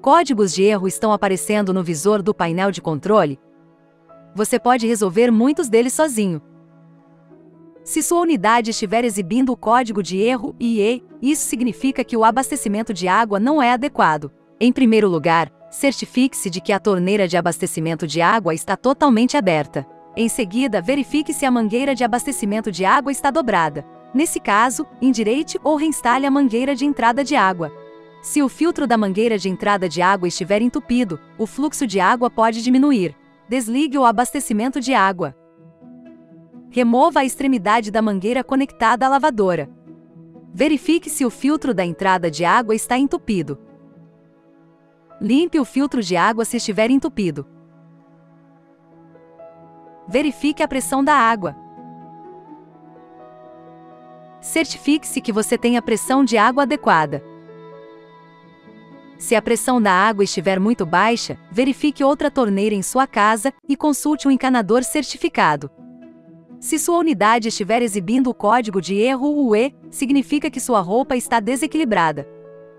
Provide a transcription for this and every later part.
Códigos de erro estão aparecendo no visor do painel de controle? Você pode resolver muitos deles sozinho. Se sua unidade estiver exibindo o código de erro IE, isso significa que o abastecimento de água não é adequado. Em primeiro lugar, certifique-se de que a torneira de abastecimento de água está totalmente aberta. Em seguida, verifique se a mangueira de abastecimento de água está dobrada. Nesse caso, endireite ou reinstale a mangueira de entrada de água. Se o filtro da mangueira de entrada de água estiver entupido, o fluxo de água pode diminuir. Desligue o abastecimento de água. Remova a extremidade da mangueira conectada à lavadora. Verifique se o filtro da entrada de água está entupido. Limpe o filtro de água se estiver entupido. Verifique a pressão da água. Certifique-se que você tem a pressão de água adequada. Se a pressão da água estiver muito baixa, verifique outra torneira em sua casa e consulte um encanador certificado. Se sua unidade estiver exibindo o código de erro UE, significa que sua roupa está desequilibrada.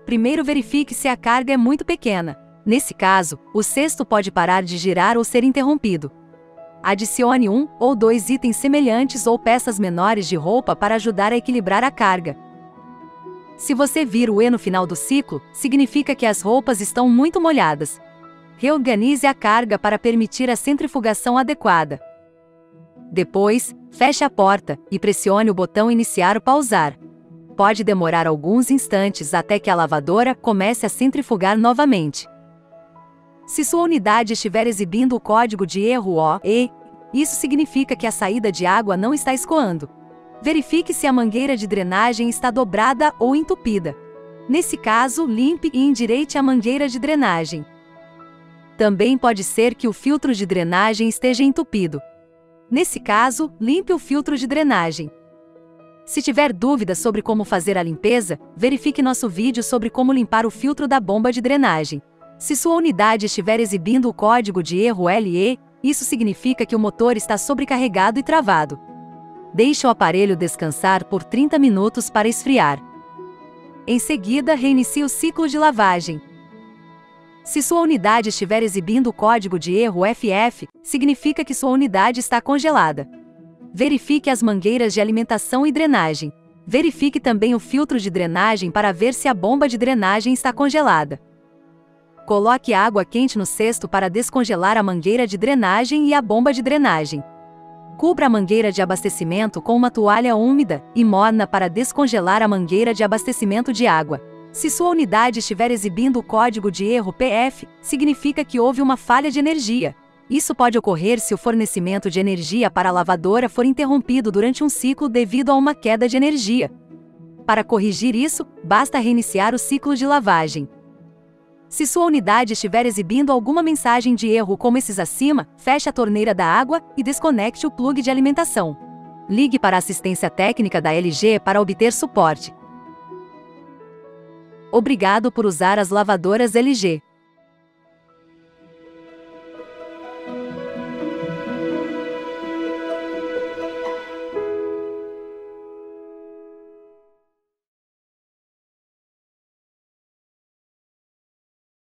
Primeiro verifique se a carga é muito pequena. Nesse caso, o cesto pode parar de girar ou ser interrompido. Adicione um ou dois itens semelhantes ou peças menores de roupa para ajudar a equilibrar a carga. Se você vir o E no final do ciclo, significa que as roupas estão muito molhadas. Reorganize a carga para permitir a centrifugação adequada. Depois, feche a porta e pressione o botão Iniciar ou Pausar. Pode demorar alguns instantes até que a lavadora comece a centrifugar novamente. Se sua unidade estiver exibindo o código de erro OE, isso significa que a saída de água não está escoando. Verifique se a mangueira de drenagem está dobrada ou entupida. Nesse caso, limpe e endireite a mangueira de drenagem. Também pode ser que o filtro de drenagem esteja entupido. Nesse caso, limpe o filtro de drenagem. Se tiver dúvidas sobre como fazer a limpeza, verifique nosso vídeo sobre como limpar o filtro da bomba de drenagem. Se sua unidade estiver exibindo o código de erro LE, isso significa que o motor está sobrecarregado e travado. Deixe o aparelho descansar por 30 minutos para esfriar. Em seguida, reinicie o ciclo de lavagem. Se sua unidade estiver exibindo o código de erro FF, significa que sua unidade está congelada. Verifique as mangueiras de alimentação e drenagem. Verifique também o filtro de drenagem para ver se a bomba de drenagem está congelada. Coloque água quente no cesto para descongelar a mangueira de drenagem e a bomba de drenagem. Cubra a mangueira de abastecimento com uma toalha úmida e morna para descongelar a mangueira de abastecimento de água. Se sua unidade estiver exibindo o código de erro PF, significa que houve uma falha de energia. Isso pode ocorrer se o fornecimento de energia para a lavadora for interrompido durante um ciclo devido a uma queda de energia. Para corrigir isso, basta reiniciar o ciclo de lavagem. Se sua unidade estiver exibindo alguma mensagem de erro como esses acima, feche a torneira da água e desconecte o plug de alimentação. Ligue para a assistência técnica da LG para obter suporte. Obrigado por usar as lavadoras LG.